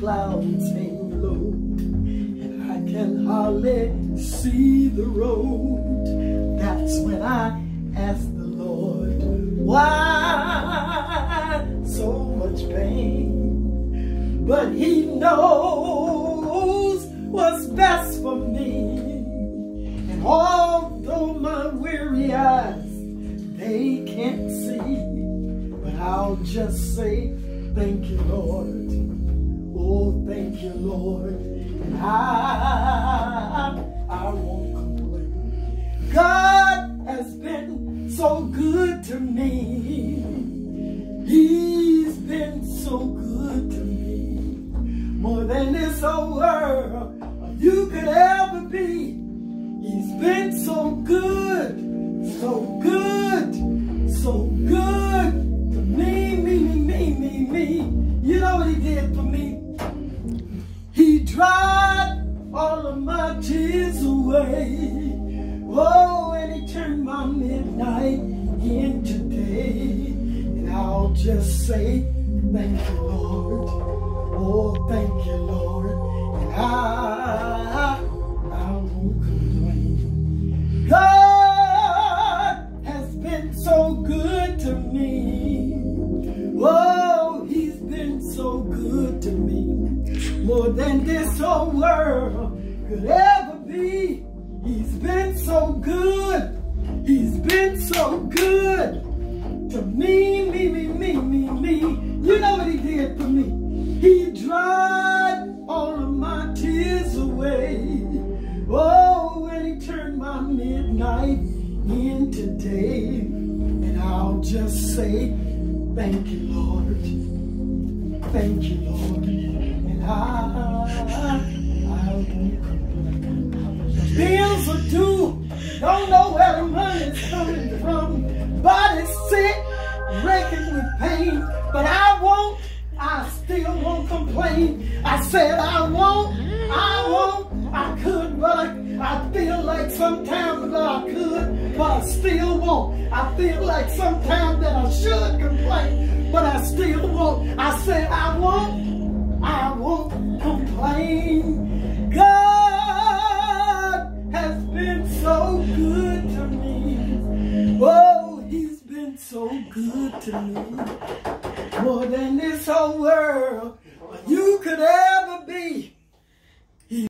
clouds hang low and I can hardly see the road. That's when I ask the Lord, why so much pain? But he knows what's best for me. And although my weary eyes, they can't see, but I'll just say, thank you, Lord. Oh, thank you, Lord. I, I won't complain. God has been so good to me. He's been so good to me. More than this whole world you could ever be. He's been so good, so good, so good to me, me, me, me, me, me. You know what he did for me? Dried all of my tears away. Oh, and he turned my midnight into day. And I'll just say, thank you, Lord. Oh, thank than this whole world could ever be. He's been so good. He's been so good to me, me, me, me, me, me. You know what he did for me? He dried all of my tears away. Oh, and he turned my midnight into day. And I'll just say, thank you, Lord. Thank you, Lord. Bills are due. Don't know where the money's coming from. Body's sick, wrecking with pain. But I won't, I still won't complain. I said I won't, I won't, I could, but I, I feel like sometimes that I could, but I still won't. I feel like sometimes that I should complain, but I still won't. I said I won't, good to me, more than this whole world you could ever be.